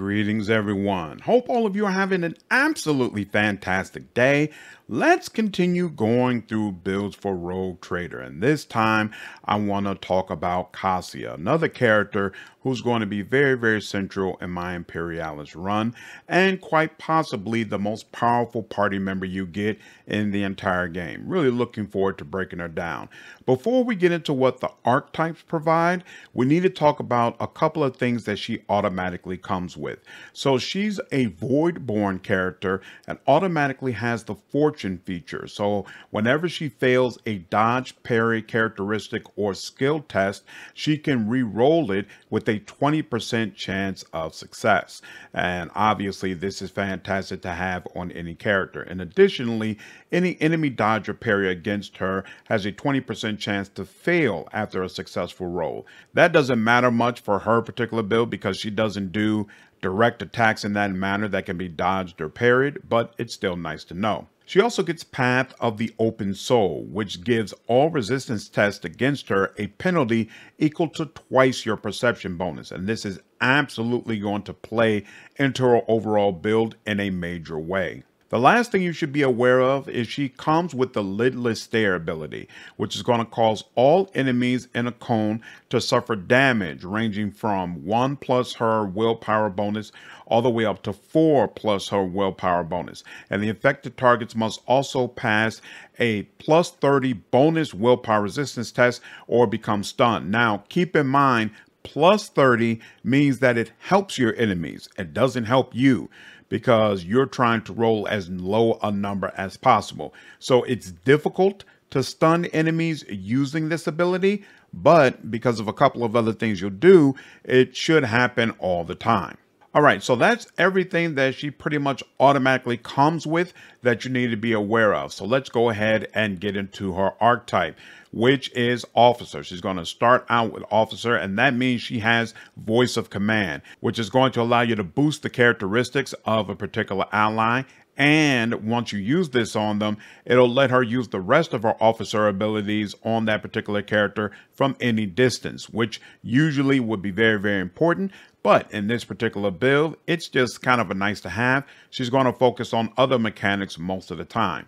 Greetings, everyone. Hope all of you are having an absolutely fantastic day. Let's continue going through builds for Rogue Trader. And this time, I want to talk about Cassia, another character who's going to be very, very central in my Imperialis run, and quite possibly the most powerful party member you get in the entire game. Really looking forward to breaking her down. Before we get into what the archetypes provide, we need to talk about a couple of things that she automatically comes with. So she's a Void-born character and automatically has the Fortune feature. So whenever she fails a dodge, parry characteristic or skill test, she can re-roll it with a 20% chance of success. And obviously this is fantastic to have on any character. And additionally, any enemy dodge or parry against her has a 20% chance to fail after a successful roll. That doesn't matter much for her particular build because she doesn't do direct attacks in that manner that can be dodged or parried, but it's still nice to know. She also gets Path of the Open Soul, which gives all resistance tests against her a penalty equal to twice your perception bonus. And this is absolutely going to play into her overall build in a major way. The last thing you should be aware of is she comes with the lidless stare ability, which is going to cause all enemies in a cone to suffer damage ranging from 1 plus her willpower bonus all the way up to 4 plus her willpower bonus. And the affected targets must also pass a plus 30 bonus willpower resistance test or become stunned. Now, keep in mind, plus 30 means that it helps your enemies. It doesn't help you because you're trying to roll as low a number as possible. So it's difficult to stun enemies using this ability, but because of a couple of other things you'll do, it should happen all the time. All right, so that's everything that she pretty much automatically comes with that you need to be aware of. So let's go ahead and get into her archetype, which is officer. She's going to start out with officer, and that means she has voice of command, which is going to allow you to boost the characteristics of a particular ally and once you use this on them, it'll let her use the rest of her officer abilities on that particular character from any distance, which usually would be very, very important. But in this particular build, it's just kind of a nice to have. She's going to focus on other mechanics most of the time.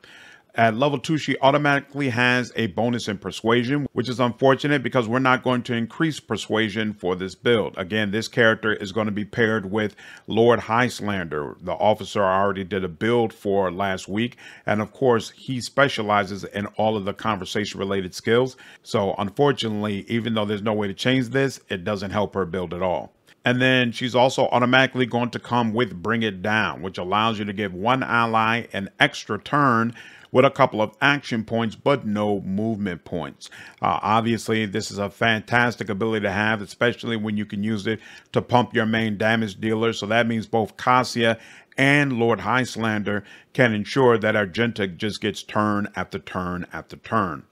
At level 2, she automatically has a bonus in Persuasion, which is unfortunate because we're not going to increase Persuasion for this build. Again, this character is going to be paired with Lord Highlander, the officer I already did a build for last week. And of course, he specializes in all of the conversation-related skills. So unfortunately, even though there's no way to change this, it doesn't help her build at all. And then she's also automatically going to come with Bring It Down, which allows you to give one ally an extra turn with a couple of action points, but no movement points. Uh, obviously, this is a fantastic ability to have, especially when you can use it to pump your main damage dealer. So that means both Cassia and Lord Highlander can ensure that Argenta just gets turn after turn after turn.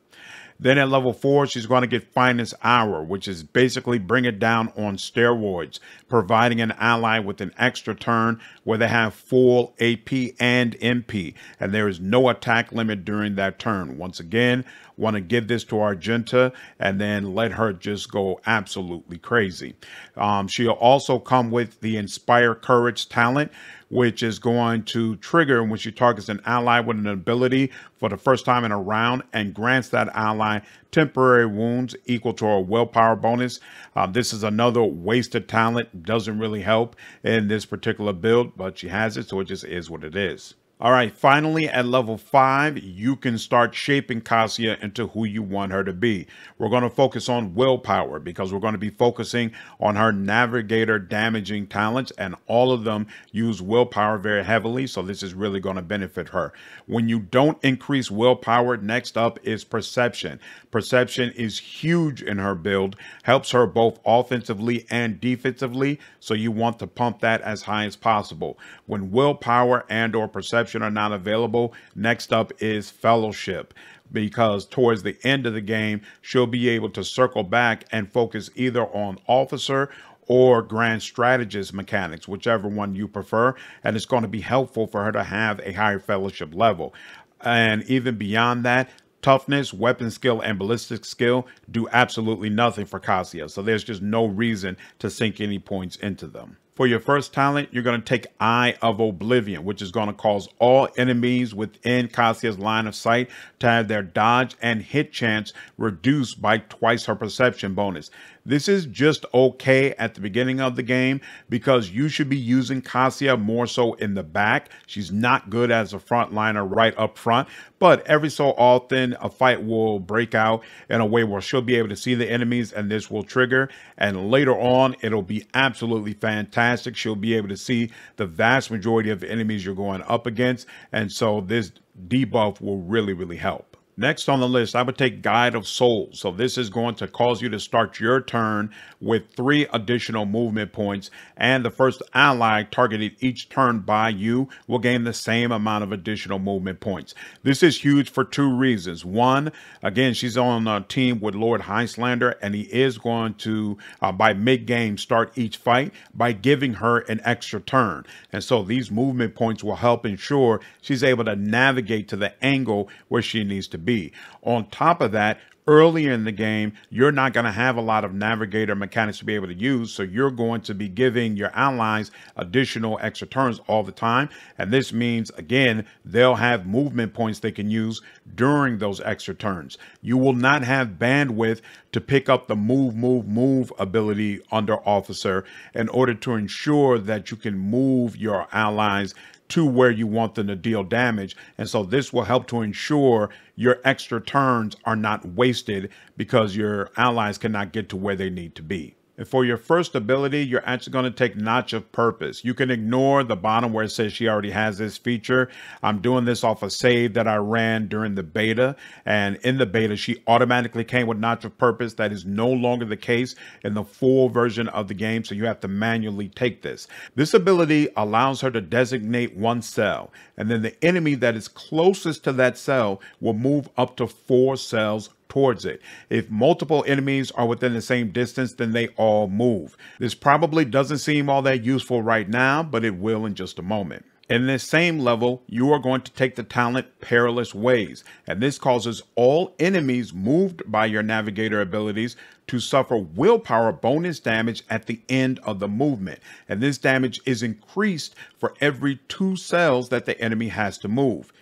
Then at level four, she's going to get Finest Hour, which is basically bring it down on steroids, providing an ally with an extra turn where they have full AP and MP, and there is no attack limit during that turn. Once again, want to give this to Argenta and then let her just go absolutely crazy. Um, she'll also come with the Inspire Courage talent, which is going to trigger when she targets an ally with an ability for the first time in a round and grants that ally temporary wounds equal to a willpower bonus. Uh, this is another wasted talent. Doesn't really help in this particular build, but she has it, so it just is what it is. All right, finally at level five, you can start shaping Cassia into who you want her to be. We're going to focus on willpower because we're going to be focusing on her navigator damaging talents, and all of them use willpower very heavily. So this is really going to benefit her. When you don't increase willpower, next up is perception. Perception is huge in her build, helps her both offensively and defensively. So you want to pump that as high as possible. When willpower and or perception are not available. Next up is Fellowship because towards the end of the game, she'll be able to circle back and focus either on Officer or Grand Strategist mechanics, whichever one you prefer. And it's going to be helpful for her to have a higher Fellowship level. And even beyond that, toughness, weapon skill, and ballistic skill do absolutely nothing for Cassia. So there's just no reason to sink any points into them. For your first talent, you're going to take Eye of Oblivion, which is going to cause all enemies within Cassia's line of sight to have their dodge and hit chance reduced by twice her perception bonus. This is just okay at the beginning of the game because you should be using Cassia more so in the back. She's not good as a frontliner right up front, but every so often a fight will break out in a way where she'll be able to see the enemies and this will trigger. And later on, it'll be absolutely fantastic. She'll be able to see the vast majority of the enemies you're going up against. And so this debuff will really, really help. Next on the list, I would take Guide of Souls. So this is going to cause you to start your turn with three additional movement points, and the first ally targeted each turn by you will gain the same amount of additional movement points. This is huge for two reasons. One, again, she's on a team with Lord Highlander, and he is going to, uh, by mid-game, start each fight by giving her an extra turn. And so these movement points will help ensure she's able to navigate to the angle where she needs to be be. On top of that, earlier in the game, you're not going to have a lot of navigator mechanics to be able to use. So you're going to be giving your allies additional extra turns all the time. And this means, again, they'll have movement points they can use during those extra turns. You will not have bandwidth to pick up the move, move, move ability under officer in order to ensure that you can move your allies to where you want them to deal damage. And so this will help to ensure your extra turns are not wasted because your allies cannot get to where they need to be. For your first ability, you're actually going to take Notch of Purpose. You can ignore the bottom where it says she already has this feature. I'm doing this off a save that I ran during the beta. And in the beta, she automatically came with Notch of Purpose. That is no longer the case in the full version of the game. So you have to manually take this. This ability allows her to designate one cell. And then the enemy that is closest to that cell will move up to four cells towards it. If multiple enemies are within the same distance, then they all move. This probably doesn't seem all that useful right now, but it will in just a moment. In this same level, you are going to take the talent Perilous Ways, and this causes all enemies moved by your navigator abilities to suffer willpower bonus damage at the end of the movement. And this damage is increased for every two cells that the enemy has to move.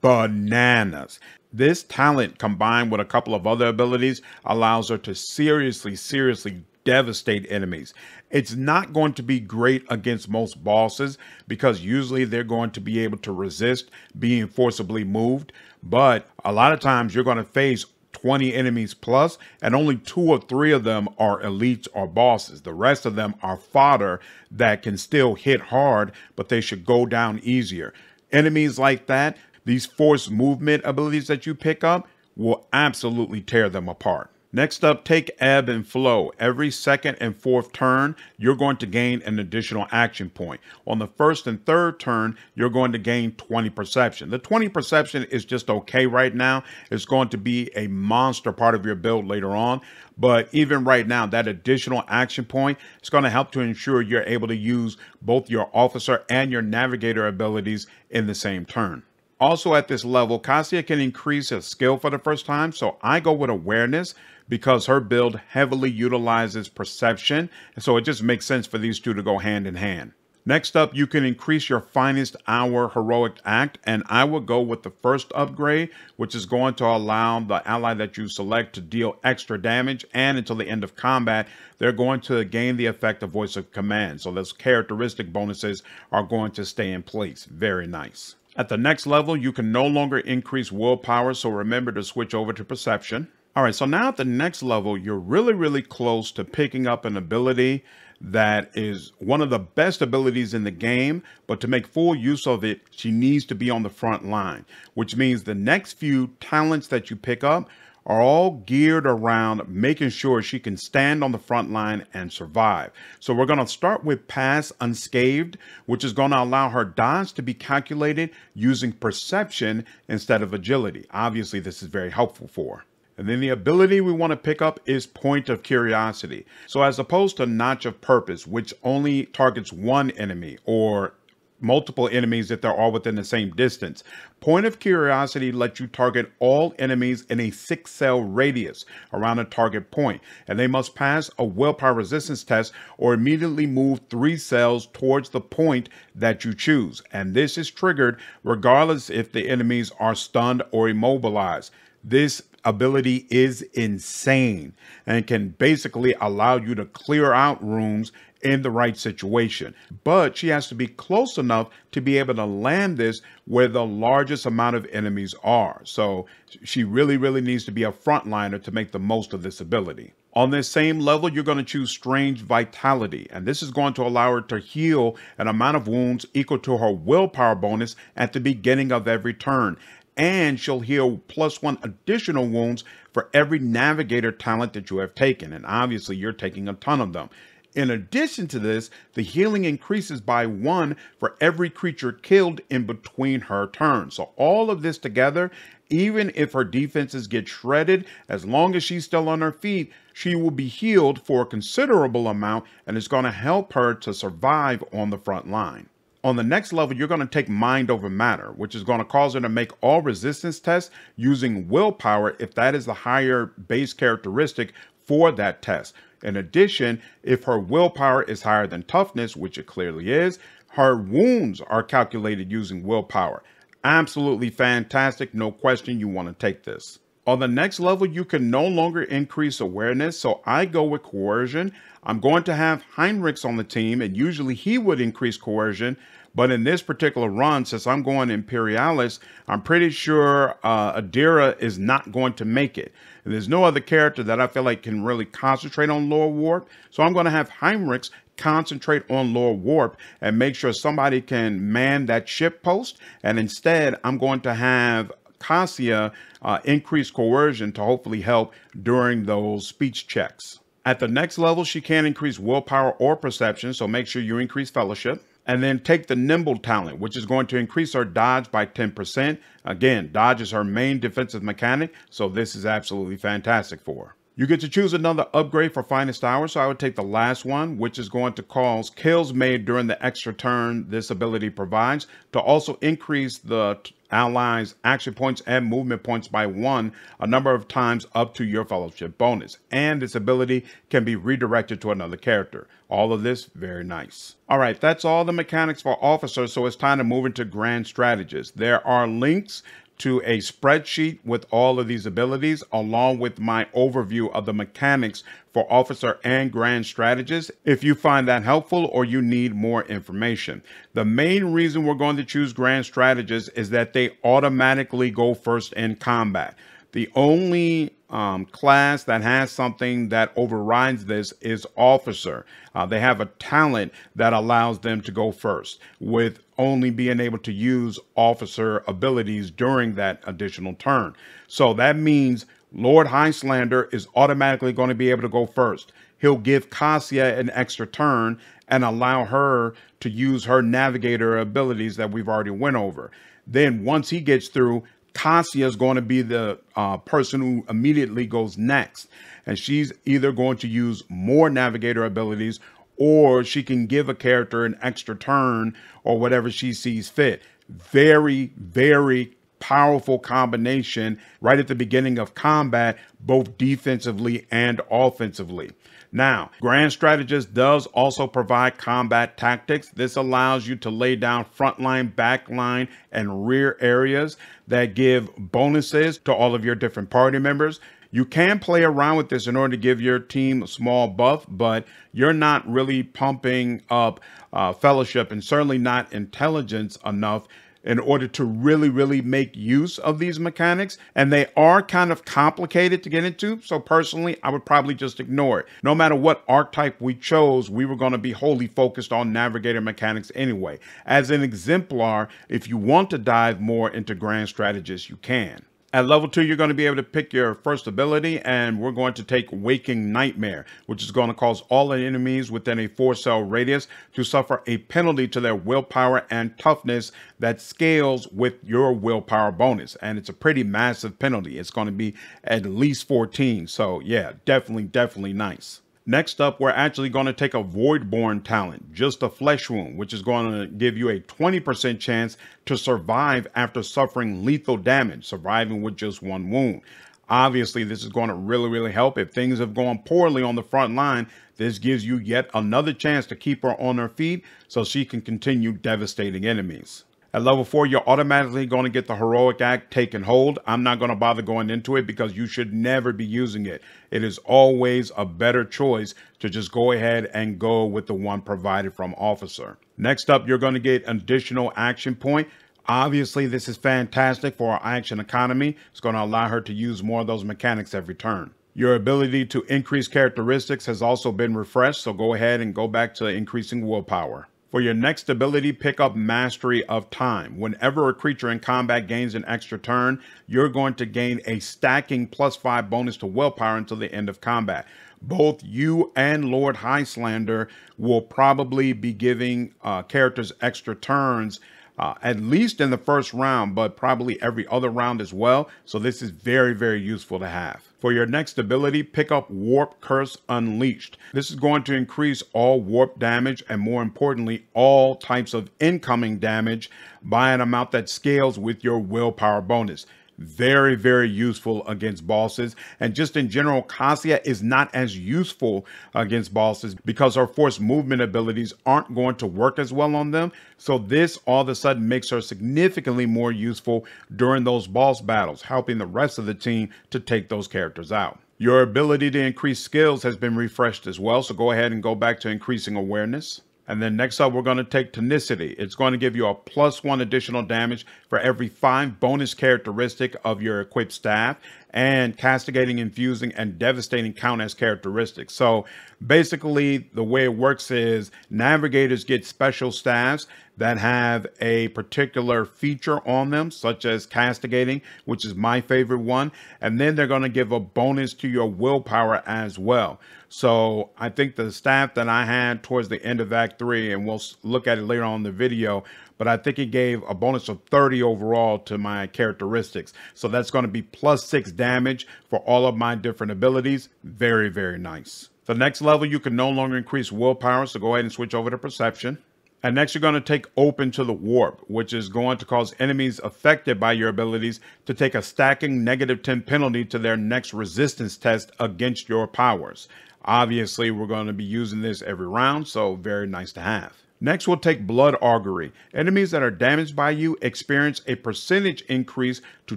Bananas. This talent combined with a couple of other abilities allows her to seriously, seriously devastate enemies. It's not going to be great against most bosses because usually they're going to be able to resist being forcibly moved. But a lot of times you're going to face 20 enemies plus, and only two or three of them are elites or bosses. The rest of them are fodder that can still hit hard, but they should go down easier. Enemies like that, these force movement abilities that you pick up will absolutely tear them apart. Next up, take ebb and flow. Every second and fourth turn, you're going to gain an additional action point. On the first and third turn, you're going to gain 20 perception. The 20 perception is just okay right now. It's going to be a monster part of your build later on. But even right now, that additional action point is going to help to ensure you're able to use both your officer and your navigator abilities in the same turn. Also at this level, Cassia can increase her skill for the first time, so I go with awareness because her build heavily utilizes perception, and so it just makes sense for these two to go hand in hand. Next up, you can increase your finest hour heroic act, and I will go with the first upgrade, which is going to allow the ally that you select to deal extra damage, and until the end of combat, they're going to gain the effect of voice of command. So those characteristic bonuses are going to stay in place. Very nice. At the next level, you can no longer increase willpower, so remember to switch over to perception. All right, so now at the next level, you're really, really close to picking up an ability that is one of the best abilities in the game, but to make full use of it, she needs to be on the front line, which means the next few talents that you pick up are all geared around making sure she can stand on the front line and survive. So we're going to start with pass unscathed, which is going to allow her dodge to be calculated using perception instead of agility. Obviously, this is very helpful for her. And then the ability we want to pick up is Point of Curiosity. So as opposed to Notch of Purpose, which only targets one enemy or multiple enemies if they're all within the same distance. Point of Curiosity lets you target all enemies in a six cell radius around a target point, and they must pass a willpower resistance test or immediately move three cells towards the point that you choose. And this is triggered regardless if the enemies are stunned or immobilized. This ability is insane and can basically allow you to clear out rooms in the right situation. But she has to be close enough to be able to land this where the largest amount of enemies are. So she really, really needs to be a frontliner to make the most of this ability. On this same level, you're going to choose Strange Vitality, and this is going to allow her to heal an amount of wounds equal to her willpower bonus at the beginning of every turn. And she'll heal plus one additional wounds for every navigator talent that you have taken. And obviously, you're taking a ton of them. In addition to this, the healing increases by one for every creature killed in between her turns. So all of this together, even if her defenses get shredded, as long as she's still on her feet, she will be healed for a considerable amount and it's going to help her to survive on the front line. On the next level, you're going to take mind over matter, which is going to cause her to make all resistance tests using willpower if that is the higher base characteristic for that test. In addition, if her willpower is higher than toughness, which it clearly is, her wounds are calculated using willpower. Absolutely fantastic. No question you want to take this. On the next level, you can no longer increase awareness. So I go with coercion. I'm going to have Heinrix on the team, and usually he would increase coercion. But in this particular run, since I'm going Imperialis, I'm pretty sure uh, Idira is not going to make it. And there's no other character that I feel like can really concentrate on lore warp. So I'm going to have Heinrix concentrate on lore warp and make sure somebody can man that ship post. And instead, I'm going to have Cassia uh, increase coercion to hopefully help during those speech checks. At the next level, she can increase willpower or perception, so make sure you increase fellowship and then take the nimble talent, which is going to increase her dodge by 10%. Again, dodge is her main defensive mechanic, so this is absolutely fantastic for her. You get to choose another upgrade for finest hour, so I would take the last one, which is going to cause kills made during the extra turn this ability provides to also increase the allies action points and movement points by one a number of times up to your fellowship bonus. And this ability can be redirected to another character. All of this, very nice. All right, that's all the mechanics for officers, so it's time to move into grand strategists. There are links to a spreadsheet with all of these abilities, along with my overview of the mechanics for officer and grand strategist if you find that helpful or you need more information. The main reason we're going to choose grand strategists is that they automatically go first in combat. The only um, class that has something that overrides this is officer. Uh, they have a talent that allows them to go first with only being able to use officer abilities during that additional turn. So that means Lord Highlander is automatically going to be able to go first. He'll give Cassia an extra turn and allow her to use her navigator abilities that we've already went over. Then once he gets through, Cassia is going to be the uh, person who immediately goes next. And she's either going to use more navigator abilities or she can give a character an extra turn or whatever she sees fit. Very, very powerful combination right at the beginning of combat, both defensively and offensively. Now, Grand Strategist does also provide combat tactics. This allows you to lay down frontline, backline, and rear areas that give bonuses to all of your different party members. You can play around with this in order to give your team a small buff, but you're not really pumping up uh, fellowship and certainly not intelligence enough in order to really, really make use of these mechanics. And they are kind of complicated to get into. So personally, I would probably just ignore it. No matter what archetype we chose, we were going to be wholly focused on navigator mechanics anyway. As an exemplar, if you want to dive more into grand strategists, you can. At level two, you're going to be able to pick your first ability, and we're going to take Waking Nightmare, which is going to cause all the enemies within a four cell radius to suffer a penalty to their willpower and toughness that scales with your willpower bonus. And it's a pretty massive penalty. It's going to be at least 14. So, yeah, definitely, definitely nice. Next up, we're actually going to take a Voidborn talent, just a flesh wound, which is going to give you a 20% chance to survive after suffering lethal damage, surviving with just one wound. Obviously, this is going to really, really help. If things have gone poorly on the front line, this gives you yet another chance to keep her on her feet so she can continue devastating enemies. At level 4, you're automatically going to get the Heroic Act Take and Hold. I'm not going to bother going into it because you should never be using it. It is always a better choice to just go ahead and go with the one provided from Officer. Next up, you're going to get additional action point. Obviously, this is fantastic for our action economy. It's going to allow her to use more of those mechanics every turn. Your ability to increase characteristics has also been refreshed, so go ahead and go back to increasing willpower. For your next ability, pick up Mastery of Time. Whenever a creature in combat gains an extra turn, you're going to gain a stacking plus 5 bonus to willpower until the end of combat. Both you and Lord Highlander will probably be giving uh, characters extra turns uh, at least in the first round, but probably every other round as well. So this is very, very useful to have. For your next ability, pick up Warp Curse Unleashed. This is going to increase all warp damage and more importantly, all types of incoming damage by an amount that scales with your willpower bonus very, very useful against bosses. And just in general, Cassia is not as useful against bosses because her force movement abilities aren't going to work as well on them. So this all of a sudden makes her significantly more useful during those boss battles, helping the rest of the team to take those characters out. Your ability to increase skills has been refreshed as well. So go ahead and go back to increasing awareness. And then next up, we're going to take tonicity. It's going to give you a plus one additional damage for every five bonus characteristic of your equipped staff and castigating, infusing, and devastating count as characteristics. So basically, the way it works is navigators get special staffs that have a particular feature on them, such as castigating, which is my favorite one. And then they're going to give a bonus to your willpower as well. So I think the staff that I had towards the end of Act 3, and we'll look at it later on in the video, but I think it gave a bonus of 30 overall to my characteristics. So that's going to be plus 6 damage for all of my different abilities. Very, very nice. The next level, you can no longer increase willpower, so go ahead and switch over to Perception. And next, you're going to take Open to the Warp, which is going to cause enemies affected by your abilities to take a stacking negative 10 penalty to their next resistance test against your powers. Obviously, we're going to be using this every round, so very nice to have. Next, we'll take Blood Augury. Enemies that are damaged by you experience a percentage increase to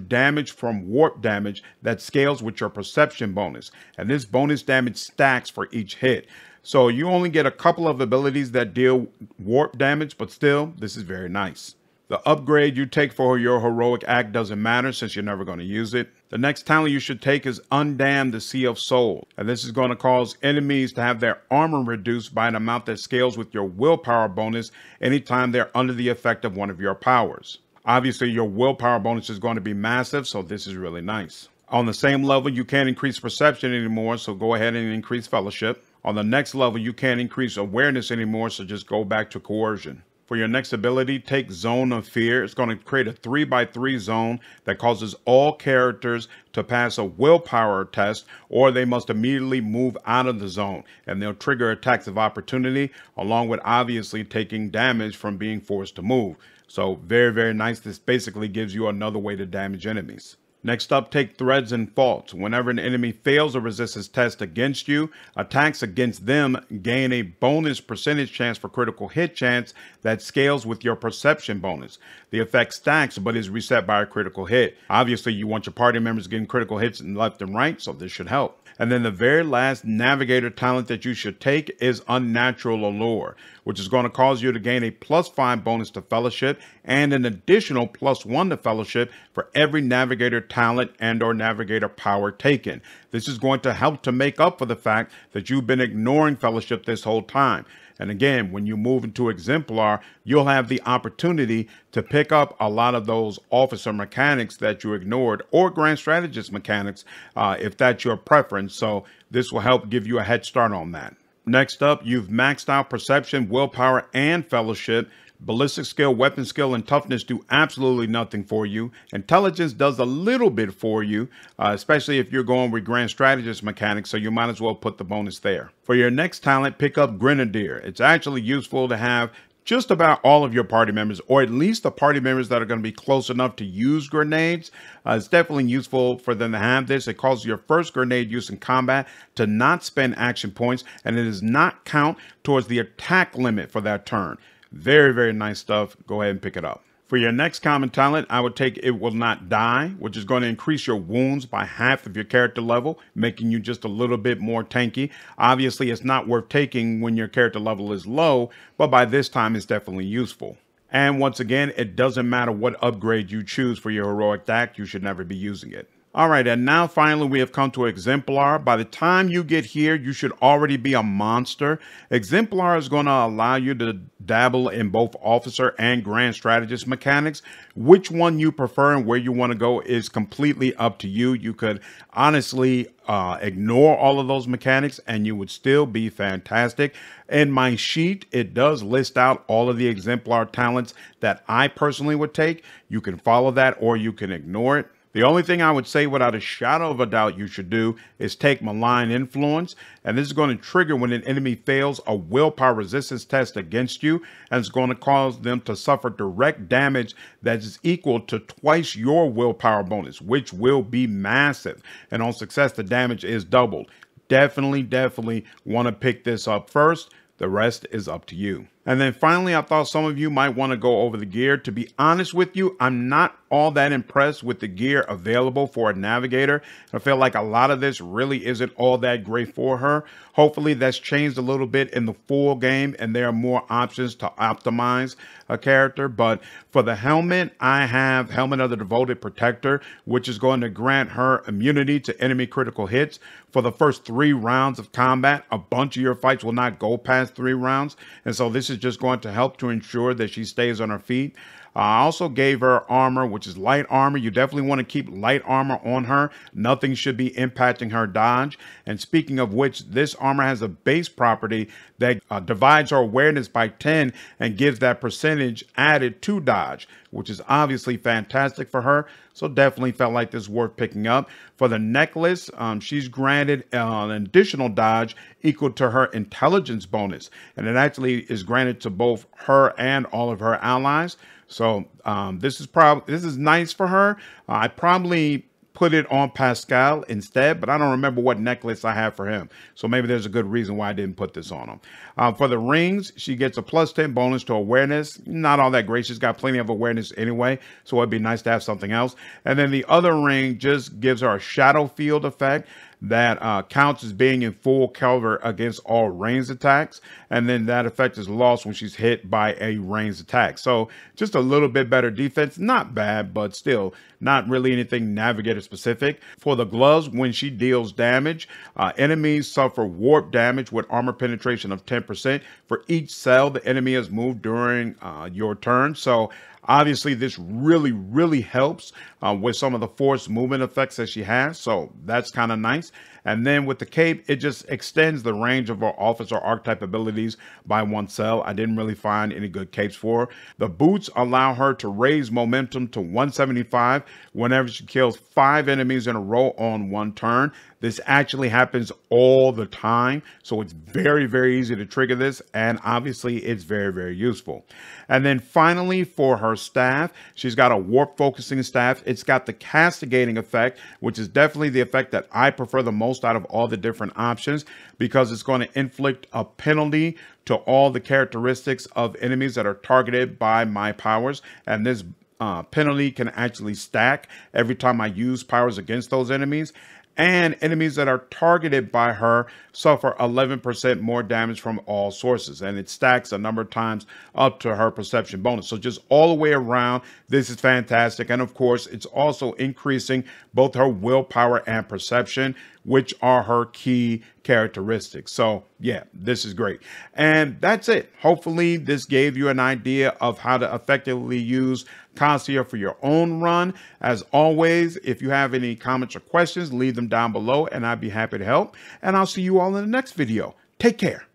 damage from warp damage that scales with your perception bonus. And this bonus damage stacks for each hit. So you only get a couple of abilities that deal warp damage, but still, this is very nice. The upgrade you take for your heroic act doesn't matter since you're never going to use it. The next talent you should take is Undam the Sea of Souls, And this is going to cause enemies to have their armor reduced by an amount that scales with your willpower bonus anytime they're under the effect of one of your powers. Obviously, your willpower bonus is going to be massive, so this is really nice. On the same level, you can't increase perception anymore, so go ahead and increase fellowship. On the next level, you can't increase awareness anymore, so just go back to coercion. For your next ability, take Zone of Fear. It's going to create a 3 by 3 zone that causes all characters to pass a willpower test or they must immediately move out of the zone and they'll trigger attacks of opportunity along with obviously taking damage from being forced to move. So very, very nice. This basically gives you another way to damage enemies. Next up, take threads and faults. Whenever an enemy fails a resistance test against you, attacks against them gain a bonus percentage chance for critical hit chance that scales with your perception bonus. The effect stacks but is reset by a critical hit. Obviously, you want your party members getting critical hits left and right, so this should help. And then the very last navigator talent that you should take is Unnatural Allure, which is going to cause you to gain a plus five bonus to fellowship and an additional plus one to fellowship for every navigator talent and or navigator power taken. This is going to help to make up for the fact that you've been ignoring fellowship this whole time. And again, when you move into Exemplar, you'll have the opportunity to pick up a lot of those officer mechanics that you ignored or Grand Strategist mechanics uh, if that's your preference. So this will help give you a head start on that. Next up, you've maxed out Perception, Willpower, and Fellowship Ballistic skill, weapon skill, and toughness do absolutely nothing for you. Intelligence does a little bit for you, uh, especially if you're going with Grand Strategist mechanics, so you might as well put the bonus there. For your next talent, pick up Grenadier. It's actually useful to have just about all of your party members, or at least the party members that are going to be close enough to use grenades. Uh, it's definitely useful for them to have this. It causes your first grenade use in combat to not spend action points, and it does not count towards the attack limit for that turn. Very, very nice stuff. Go ahead and pick it up. For your next common talent, I would take It Will Not Die, which is going to increase your wounds by half of your character level, making you just a little bit more tanky. Obviously, it's not worth taking when your character level is low, but by this time, it's definitely useful. And once again, it doesn't matter what upgrade you choose for your heroic act, you should never be using it. All right, and now finally we have come to Exemplar. By the time you get here, you should already be a monster. Exemplar is going to allow you to dabble in both officer and grand strategist mechanics. Which one you prefer and where you want to go is completely up to you. You could honestly uh, ignore all of those mechanics and you would still be fantastic. In my sheet, it does list out all of the exemplar talents that I personally would take. You can follow that or you can ignore it. The only thing I would say without a shadow of a doubt you should do is take malign influence. And this is going to trigger when an enemy fails a willpower resistance test against you. And it's going to cause them to suffer direct damage that is equal to twice your willpower bonus, which will be massive. And on success, the damage is doubled. Definitely, definitely want to pick this up first. The rest is up to you. And then finally, I thought some of you might want to go over the gear. To be honest with you, I'm not all that impressed with the gear available for a navigator. I feel like a lot of this really isn't all that great for her. Hopefully that's changed a little bit in the full game and there are more options to optimize a character. But for the helmet, I have Helmet of the Devoted Protector, which is going to grant her immunity to enemy critical hits for the first three rounds of combat. A bunch of your fights will not go past three rounds. And so this is just going to help to ensure that she stays on her feet. I also gave her armor, which is light armor. You definitely want to keep light armor on her. Nothing should be impacting her dodge. And speaking of which, this armor has a base property that uh, divides her awareness by 10 and gives that percentage added to dodge, which is obviously fantastic for her. So definitely felt like this worth picking up. For the necklace, um, she's granted uh, an additional dodge equal to her intelligence bonus. And it actually is granted to both her and all of her allies. So um, this is probably this is nice for her. Uh, I probably put it on Pasqal instead, but I don't remember what necklace I have for him. So maybe there's a good reason why I didn't put this on him. Uh, for the rings, she gets a plus 10 bonus to awareness. Not all that great. She's got plenty of awareness anyway, so it'd be nice to have something else. And then the other ring just gives her a shadow field effect that uh, counts as being in full cover against all ranged attacks. And then that effect is lost when she's hit by a ranged attack. So just a little bit better defense. Not bad, but still not really anything navigator specific. For the gloves, when she deals damage, uh, enemies suffer warp damage with armor penetration of 10% for each cell the enemy has moved during uh, your turn. So Obviously, this really, really helps uh, with some of the force movement effects that she has. So that's kind of nice. And then with the cape, it just extends the range of her officer archetype abilities by one cell. I didn't really find any good capes for her. The boots allow her to raise momentum to 175 whenever she kills five enemies in a row on one turn. This actually happens all the time. So it's very, very easy to trigger this. And obviously it's very, very useful. And then finally for her staff, she's got a warp focusing staff. It's got the castigating effect, which is definitely the effect that I prefer the most out of all the different options because it's going to inflict a penalty to all the characteristics of enemies that are targeted by my powers. And this uh, penalty can actually stack every time I use powers against those enemies and enemies that are targeted by her suffer 11% more damage from all sources and it stacks a number of times up to her perception bonus so just all the way around this is fantastic and of course it's also increasing both her willpower and perception which are her key characteristics. So, yeah, this is great. And that's it. Hopefully, this gave you an idea of how to effectively use Cassia for your own run. As always, if you have any comments or questions, leave them down below and I'd be happy to help. And I'll see you all in the next video. Take care.